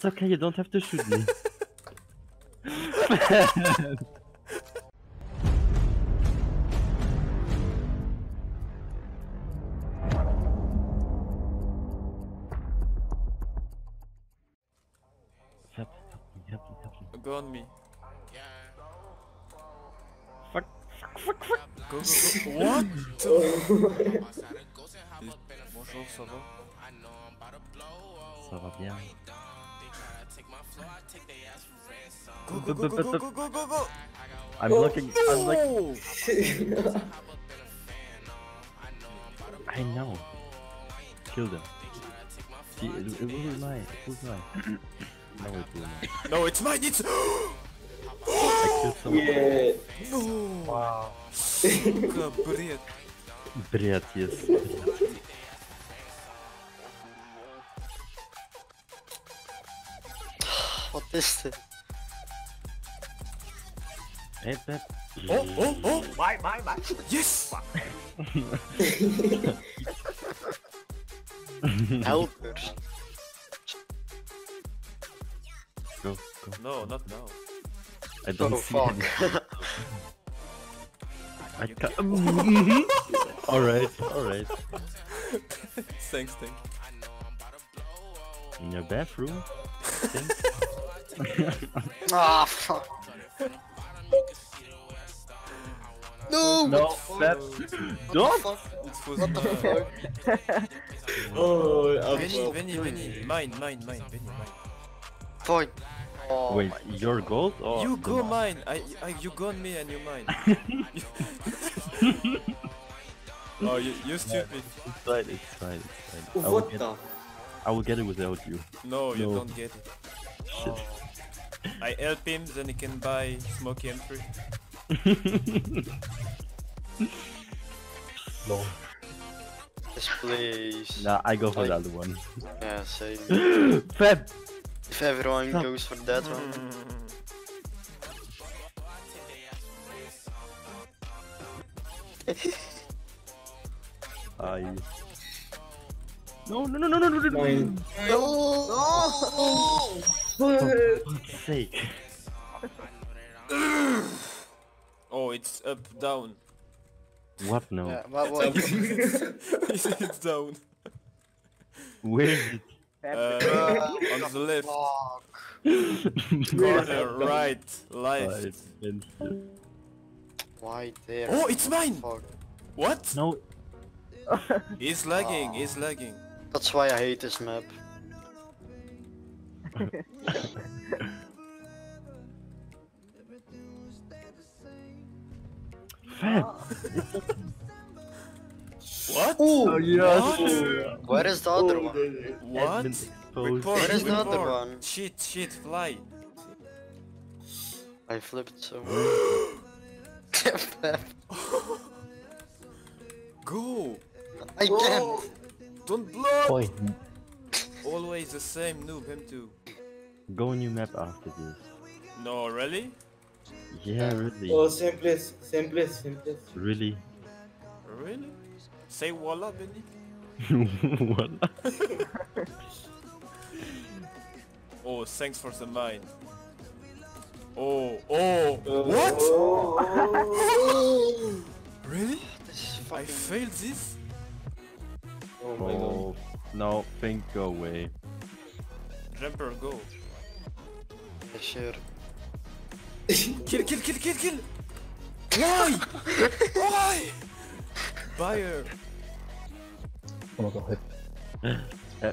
It's okay, you don't have to shoot me. Help, help help. Go on me. Fuck, fuck, fuck, fuck. Go, go, go. What? Bonjour, ça va? Ça va bien. Go, go, go, go, go, go, go, go. I'm oh, looking. No. I'm like. I know. Kill them. See, it, it, it was mine. It was mine. no, it was mine. No, it's mine. It's. Yeah. No. Wow. Бред. Бред, yes. What is this? Hey, Pep. Oh, oh, oh! Bye, bye, bye. Yes! Helpers. Go, go. No, not now. I don't Oh see fuck. I can't. alright, alright. Thanks, thank In your bathroom? ah fuck. No! No, what that. the Don't! fuck? It What the fuck? Oh, up, Benni, up. Benni, Benni. Mine, mine, mine, Benni, mine. Fine. Oh Wait, your gold or You go mine? mine. I, I, you go on me and you mine. oh, you, you stupid. It's fine, it's fine, it's fine. I will, What get, the? I will get it without you. No, you No. don't get it. Shit. Oh. I help him, then he can buy Smoky M3. Yes, please. Nah, I go for I- the other one. Yeah, same. Fab! If everyone Stop. goes for that one. I. No, no, no, no, no, no, no, Mine. No! For fuck's sake. oh, it's up, down. What now? Yeah, what, what? it's down. Where is it? Uh, on the left, corner, right, Oh, left. it's. Why there? Oh, it's mine! Fuck. What? No, He's lagging, he's lagging. That's why I hate this map. Fab! What? Oh, oh yes! Where is the other oh, one? What? Admin exposed. Report, Where is the other one? Shit, shit, fly. I flipped so Go! I can't! Oh. Don't block! Point. Always the same noob, him too. Go new map after this. No, really? Yeah, really. Oh, same place, same place, same place. Really? Really? Say walla, Benni. what? Oh, thanks for the mine. Oh, oh, what? Oh, Really? This I fucking... failed this? Oh my god. Oh, no, think go away. Jumper, go. Yeah, sure. Kill, kill, kill, kill, kill! Why? Why? Buyer. Uh,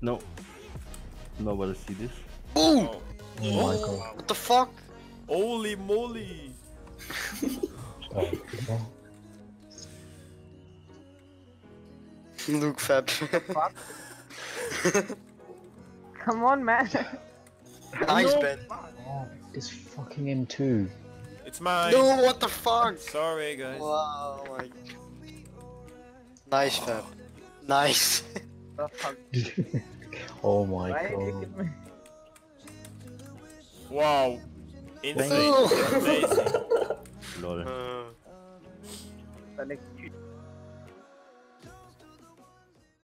no. Nobody see this. Boom! Oh. Oh, what the fuck? Holy moly! Luke Fab. Come on, man. nice Ben. It's fucking M2. It's mine. No, what the fuck? Sorry, guys. Wow, my... Nice Fab. Nice. Oh my Why god. me? Wow. Insane. Oh. Amazing. Lol. Uh, The next